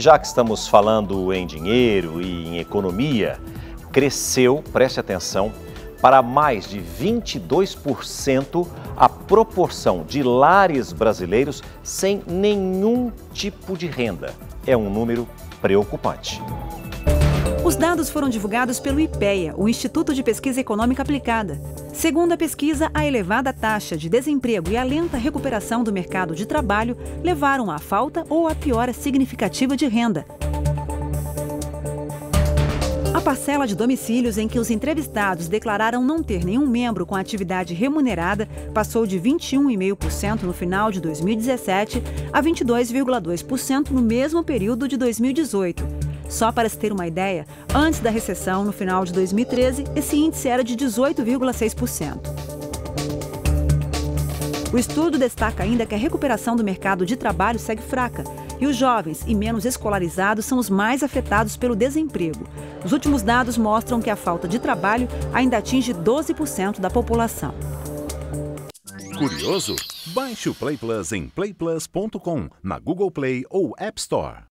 Já que estamos falando em dinheiro e em economia, cresceu, preste atenção, para mais de 22% a proporção de lares brasileiros sem nenhum tipo de renda. É um número preocupante. Os dados foram divulgados pelo IPEA, o Instituto de Pesquisa Econômica Aplicada. Segundo a pesquisa, a elevada taxa de desemprego e a lenta recuperação do mercado de trabalho levaram à falta ou à piora significativa de renda. A parcela de domicílios em que os entrevistados declararam não ter nenhum membro com atividade remunerada passou de 21,5% no final de 2017 a 22,2% no mesmo período de 2018. Só para se ter uma ideia, antes da recessão, no final de 2013, esse índice era de 18,6%. O estudo destaca ainda que a recuperação do mercado de trabalho segue fraca e os jovens e menos escolarizados são os mais afetados pelo desemprego. Os últimos dados mostram que a falta de trabalho ainda atinge 12% da população. Curioso? Baixe o Play Plus em playplus.com, na Google Play ou App Store.